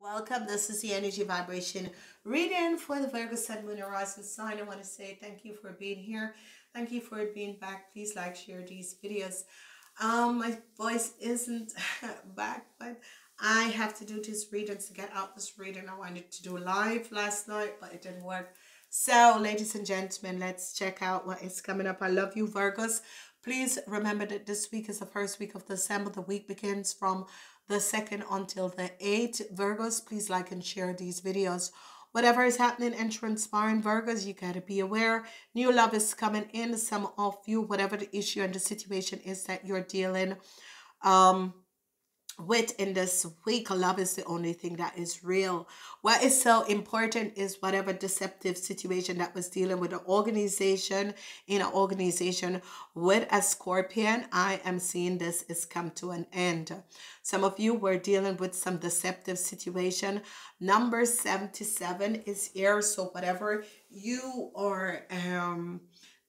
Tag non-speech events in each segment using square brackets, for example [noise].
Welcome. This is the energy vibration reading for the Virgo Sun Moon Horizon sign. I want to say thank you for being here. Thank you for being back. Please like, share these videos. Um, my voice isn't [laughs] back, but I have to do this reading to get out this reading. I wanted to do live last night, but it didn't work. So, ladies and gentlemen, let's check out what is coming up. I love you, Virgos. Please remember that this week is the first week of December. The week begins from the 2nd until the 8th. Virgos, please like and share these videos. Whatever is happening and transpiring, Virgos, you got to be aware. New love is coming in. Some of you, whatever the issue and the situation is that you're dealing um, with in this week. Love is the only thing that is real. What is so important is whatever deceptive situation that was dealing with an organization, in an organization with a scorpion, I am seeing this is come to an end. Some of you were dealing with some deceptive situation. Number 77 is here. So whatever you are um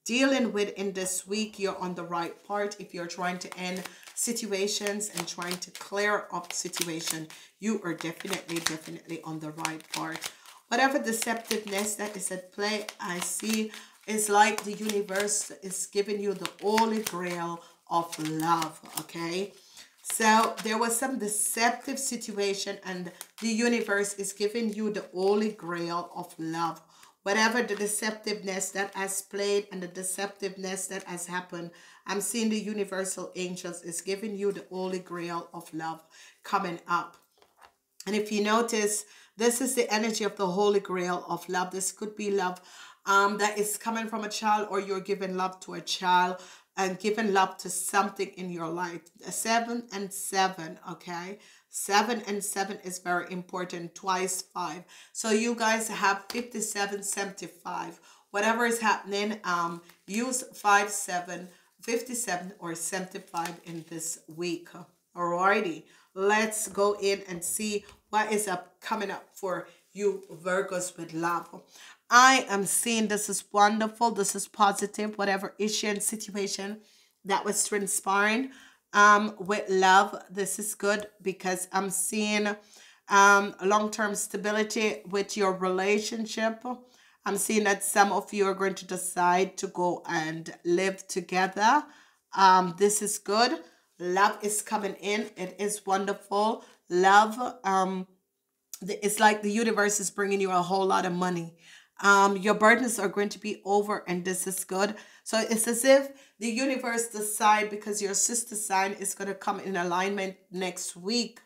dealing with in this week, you're on the right part. If you're trying to end situations and trying to clear up situation, you are definitely, definitely on the right part. Whatever deceptiveness that is at play, I see is like the universe is giving you the holy grail of love, okay? So there was some deceptive situation and the universe is giving you the holy grail of love whatever the deceptiveness that has played and the deceptiveness that has happened, I'm seeing the universal angels is giving you the holy grail of love coming up. And if you notice, this is the energy of the holy grail of love. This could be love um, that is coming from a child or you're giving love to a child and giving love to something in your life. A Seven and seven, okay? Seven and seven is very important. Twice five. So you guys have 57, 75. Whatever is happening, um, use five, seven, 57 or 75 in this week. Alrighty. Let's go in and see what is up coming up for you Virgos with love. I am seeing this is wonderful. This is positive. Whatever issue and situation that was transpiring um, with love. This is good because I'm seeing um, long-term stability with your relationship. I'm seeing that some of you are going to decide to go and live together. Um, this is good. Love is coming in. It is wonderful. Love, um, it's like the universe is bringing you a whole lot of money. Um, your burdens are going to be over and this is good. So it's as if the universe decide because your sister sign is going to come in alignment next week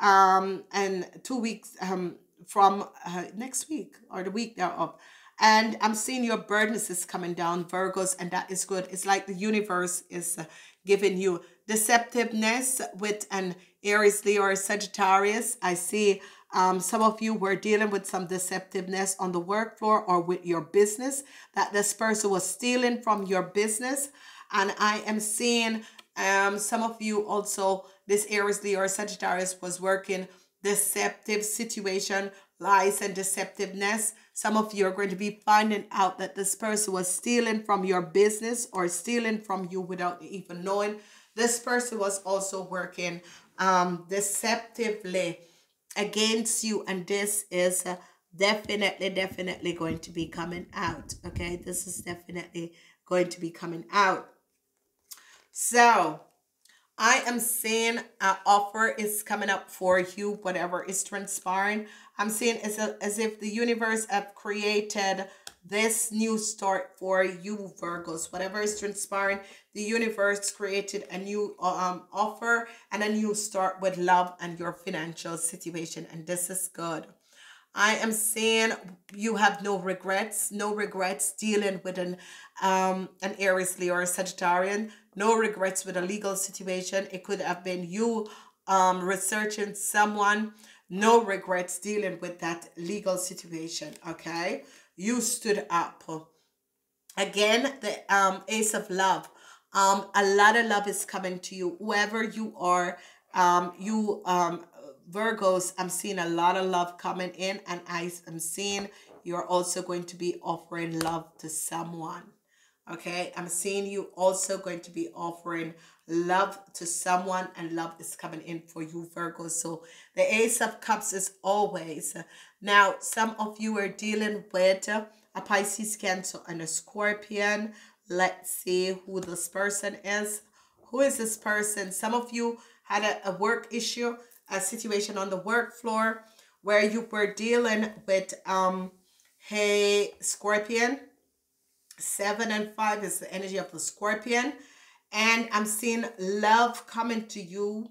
um, and two weeks um, from uh, next week or the week thereof. And I'm seeing your burdens is coming down, Virgos, and that is good. It's like the universe is uh, giving you deceptiveness with an Aries, Leo, or Sagittarius. I see um, some of you were dealing with some deceptiveness on the work floor or with your business, that this person was stealing from your business. And I am seeing um, some of you also, this Aries, Leo, or Sagittarius was working deceptive situation, lies and deceptiveness. Some of you are going to be finding out that this person was stealing from your business or stealing from you without even knowing. This person was also working um, deceptively against you and this is uh, definitely definitely going to be coming out okay this is definitely going to be coming out so I am seeing an offer is coming up for you, whatever is transpiring. I'm seeing as, a, as if the universe have created this new start for you Virgos. Whatever is transpiring, the universe created a new um, offer and a new start with love and your financial situation. And this is good. I am saying you have no regrets, no regrets dealing with an um an Aries Leo or a Sagittarian, no regrets with a legal situation. It could have been you um researching someone, no regrets dealing with that legal situation. Okay, you stood up. Again, the um Ace of Love. Um, a lot of love is coming to you. Whoever you are, Um, you um, Virgos, I'm seeing a lot of love coming in, and I am seeing you're also going to be offering love to someone. Okay, I'm seeing you also going to be offering love to someone, and love is coming in for you, Virgo. So the Ace of Cups is always now. Some of you are dealing with a Pisces, Cancer, and a Scorpion. Let's see who this person is. Who is this person? Some of you had a, a work issue, a situation on the work floor where you were dealing with um hey scorpion seven and five is the energy of the scorpion and i'm seeing love coming to you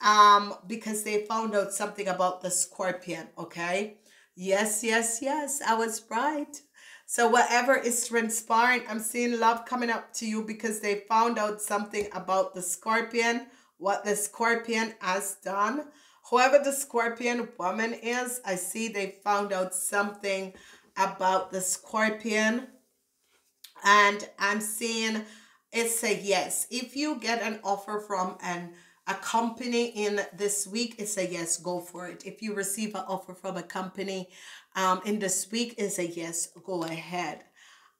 um because they found out something about the scorpion okay yes yes yes i was right so whatever is transpiring, I'm seeing love coming up to you because they found out something about the scorpion, what the scorpion has done. Whoever the scorpion woman is, I see they found out something about the scorpion. And I'm seeing it's a yes. If you get an offer from an a company in this week, it's a yes, go for it. If you receive an offer from a company um, in this week it's a yes, go ahead.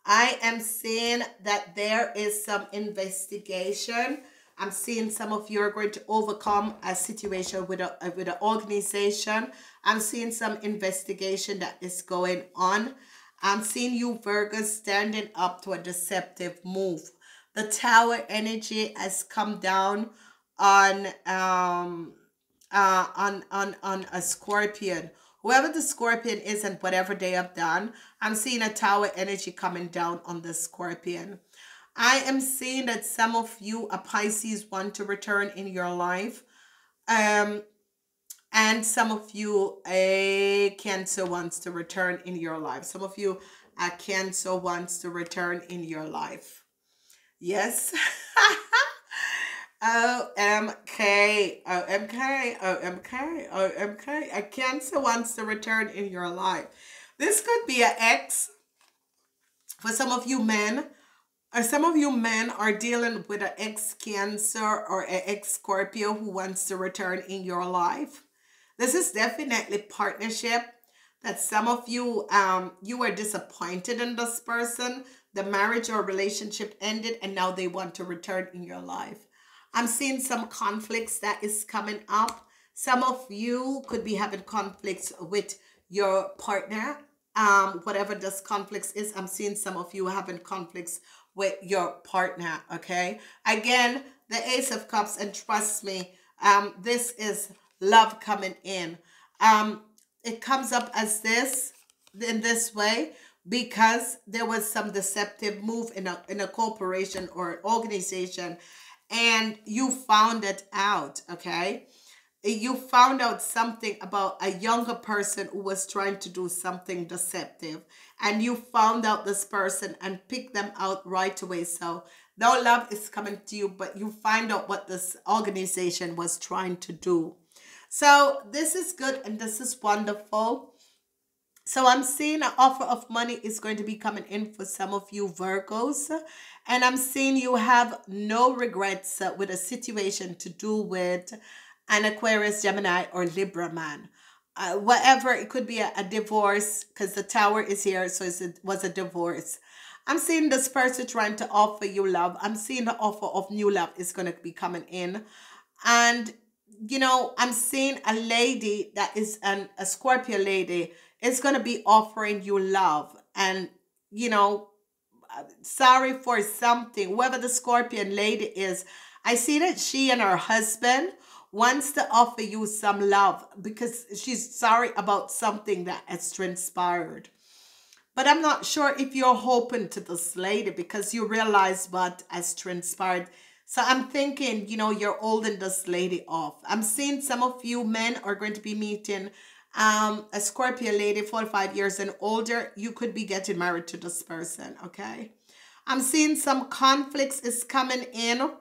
I am seeing that there is some investigation. I'm seeing some of you are going to overcome a situation with a with an organization. I'm seeing some investigation that is going on. I'm seeing you Virgo standing up to a deceptive move. The tower energy has come down on um uh on on on a scorpion Whoever the scorpion is and whatever they have done, I'm seeing a tower energy coming down on the scorpion. I am seeing that some of you, a Pisces, want to return in your life. Um, and some of you, a Cancer wants to return in your life. Some of you, a Cancer wants to return in your life. Yes. [laughs] OMK, OMK, OMK, OMK. A cancer wants to return in your life. This could be an ex for some of you men. Or some of you men are dealing with an ex-cancer or an ex-scorpio who wants to return in your life. This is definitely partnership that some of you um you were disappointed in this person the marriage or relationship ended and now they want to return in your life I'm seeing some conflicts that is coming up. Some of you could be having conflicts with your partner. Um, whatever this conflicts is, I'm seeing some of you having conflicts with your partner, okay? Again, the Ace of Cups, and trust me, um, this is love coming in. Um, it comes up as this, in this way, because there was some deceptive move in a, in a corporation or organization and you found it out, okay? You found out something about a younger person who was trying to do something deceptive, and you found out this person and picked them out right away. So, no love is coming to you, but you find out what this organization was trying to do. So, this is good and this is wonderful. So I'm seeing an offer of money is going to be coming in for some of you Virgos. And I'm seeing you have no regrets with a situation to do with an Aquarius, Gemini, or Libra man. Uh, whatever, it could be a, a divorce because the tower is here, so it was a divorce. I'm seeing this person trying to offer you love. I'm seeing the offer of new love is going to be coming in. And, you know, I'm seeing a lady that is an, a Scorpio lady is going to be offering you love. And, you know, uh, sorry for something, whoever the scorpion lady is, I see that she and her husband wants to offer you some love because she's sorry about something that has transpired. But I'm not sure if you're hoping to this lady because you realize what has transpired. So I'm thinking, you know, you're holding this lady off. I'm seeing some of you men are going to be meeting um, a Scorpio lady, 45 years and older, you could be getting married to this person, okay? I'm seeing some conflicts is coming in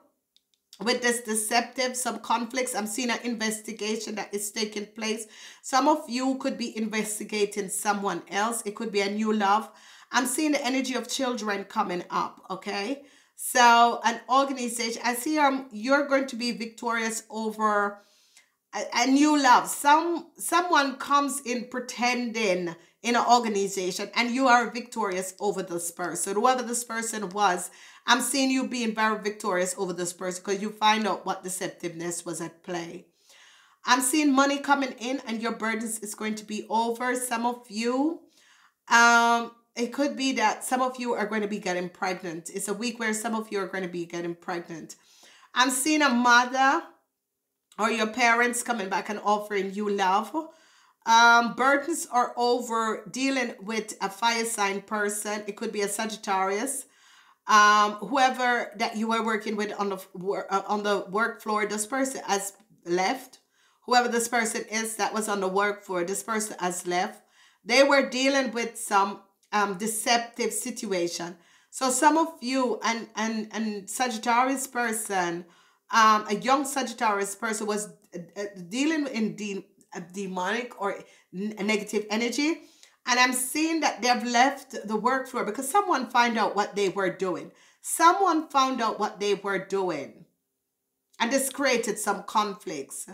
with this deceptive, some conflicts. I'm seeing an investigation that is taking place. Some of you could be investigating someone else. It could be a new love. I'm seeing the energy of children coming up, okay? So an organization, I see um, you're going to be victorious over a, a new love. Some someone comes in pretending in an organization and you are victorious over this person. Whoever this person was, I'm seeing you being very victorious over this person because you find out what deceptiveness was at play. I'm seeing money coming in and your burdens is going to be over. Some of you, um, it could be that some of you are going to be getting pregnant. It's a week where some of you are going to be getting pregnant. I'm seeing a mother or your parents coming back and offering you love. Um, burdens are over dealing with a fire sign person. It could be a Sagittarius. Um, whoever that you are working with on the uh, on the work floor, this person has left. Whoever this person is that was on the work floor, this person has left. They were dealing with some um, deceptive situation. So some of you and and and Sagittarius person, um, a young Sagittarius person was uh, uh dealing in de- demonic or negative energy. And I'm seeing that they've left the work floor because someone found out what they were doing. Someone found out what they were doing. And this created some conflicts.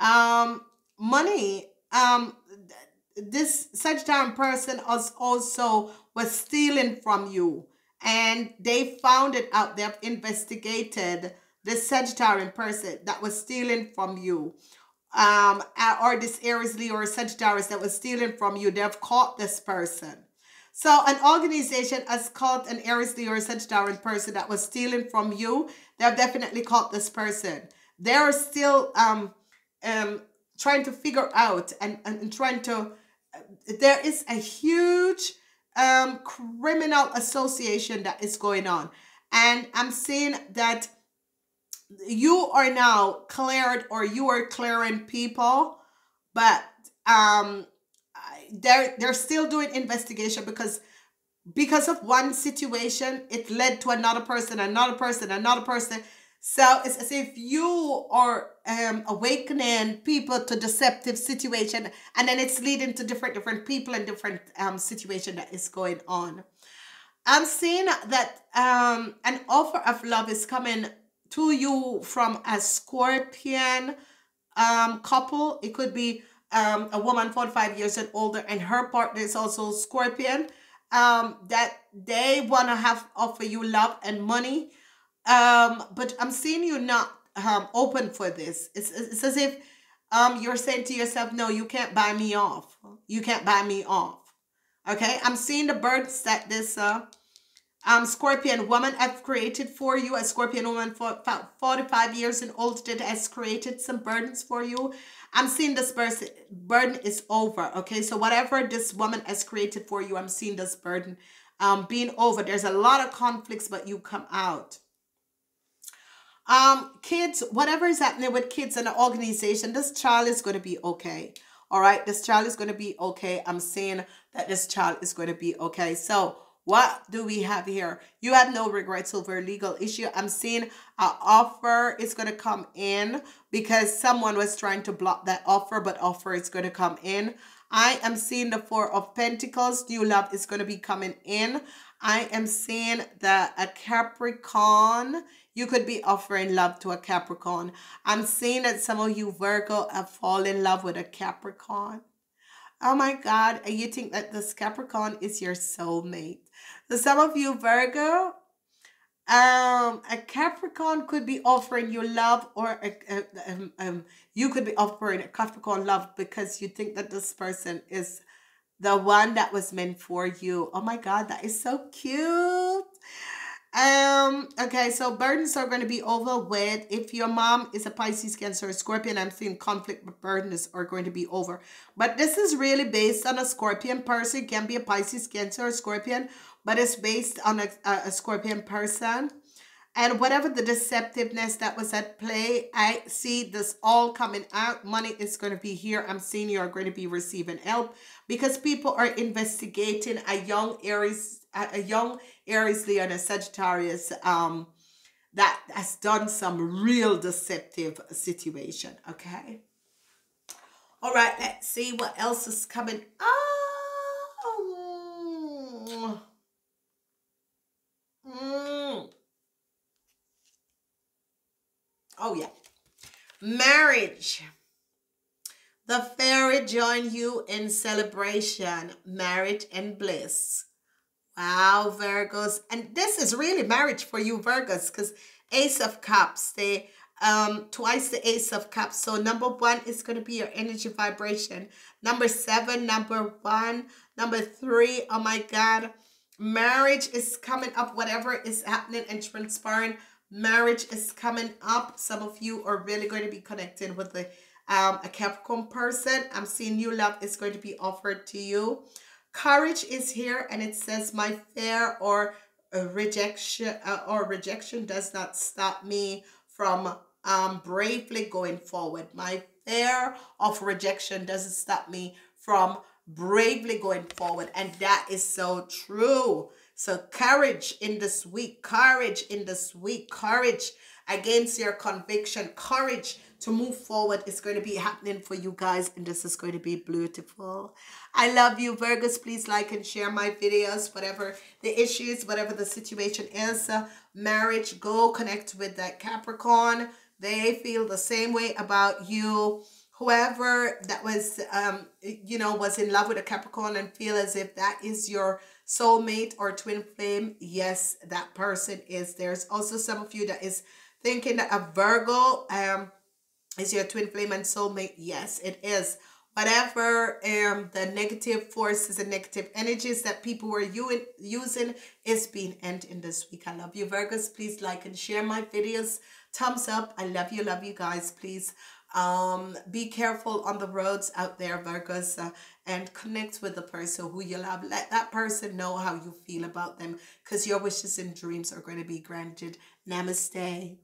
Um, money, um, this Sagittarian person was also was stealing from you. And they found it out. They've investigated the Sagittarian person that was stealing from you um, or this Aries, Leo, or Sagittarius that was stealing from you, they've caught this person. So an organization has caught an Aries, Leo, or Sagittarius person that was stealing from you. They've definitely caught this person. They're still um, um, trying to figure out and, and, trying to, there is a huge um, criminal association that is going on. And I'm seeing that you are now cleared or you are clearing people, but um they're they're still doing investigation because because of one situation it led to another person another person another person so it's as if you are um awakening people to deceptive situation and then it's leading to different different people and different um situation that is going on i'm seeing that um an offer of love is coming to you from a scorpion um, couple. It could be um, a woman 45 years and older and her partner is also scorpion. Um, that they want to have offer you love and money. Um, but I'm seeing you not um, open for this. It's, it's as if um, you're saying to yourself, no, you can't buy me off. You can't buy me off. Okay, I'm seeing the birds that this uh, um, Scorpion woman I've created for you. A Scorpion woman for 45 years and old that has created some burdens for you. I'm seeing this person, burden is over. Okay, so whatever this woman has created for you, I'm seeing this burden um, being over. There's a lot of conflicts, but you come out. Um, kids, whatever is happening with kids in the organization, this child is going to be okay. All right, this child is going to be okay. I'm saying that this child is going to be okay. So, what do we have here? You have no regrets over a legal issue. I'm seeing an offer is going to come in because someone was trying to block that offer, but offer is going to come in. I am seeing the Four of Pentacles. New love is going to be coming in. I am seeing that a Capricorn, you could be offering love to a Capricorn. I'm seeing that some of you Virgo have fallen in love with a Capricorn. Oh my God, and you think that this Capricorn is your soulmate. So some of you Virgo, um, a Capricorn could be offering you love or a, a, um, um, you could be offering a Capricorn love because you think that this person is the one that was meant for you. Oh my God, that is so cute. Um, okay, so burdens are going to be over with. If your mom is a Pisces, Cancer, or Scorpion, I'm seeing conflict burdens are going to be over. But this is really based on a Scorpion person. It can be a Pisces, Cancer, or Scorpion, but it's based on a, a, a Scorpion person. And whatever the deceptiveness that was at play, I see this all coming out. Money is going to be here. I'm seeing you are going to be receiving help because people are investigating a young Aries, a young Aries, Leo, and a Sagittarius um, that has done some real deceptive situation. Okay. All right, let's see what else is coming. Oh. Mm. Oh, yeah. Marriage. The fairy join you in celebration, marriage and bliss. Wow, Virgos. And this is really marriage for you, Virgos, because Ace of Cups, they um twice the ace of cups so number one is going to be your energy vibration number seven number one number three oh my god marriage is coming up whatever is happening and transpiring marriage is coming up some of you are really going to be connecting with the um a capricorn person i'm seeing new love is going to be offered to you courage is here and it says my fear or rejection uh, or rejection does not stop me from um, bravely going forward. My fear of rejection doesn't stop me from bravely going forward. And that is so true. So courage in this week, courage in this week, courage against your conviction, courage to move forward is going to be happening for you guys and this is going to be beautiful. I love you Virgos. Please like and share my videos, whatever the issues, whatever the situation is. Uh, marriage, go connect with that Capricorn they feel the same way about you. Whoever that was, um, you know, was in love with a Capricorn and feel as if that is your soulmate or twin flame, yes, that person is. There's also some of you that is thinking that a Virgo um, is your twin flame and soulmate. Yes, it is whatever um the negative forces and negative energies that people were using is being ended in this week. I love you, Virgos. Please like and share my videos thumbs up i love you love you guys please um be careful on the roads out there virgos uh, and connect with the person who you love. Let that person know how you feel about them because your wishes and dreams are going to be granted. Namaste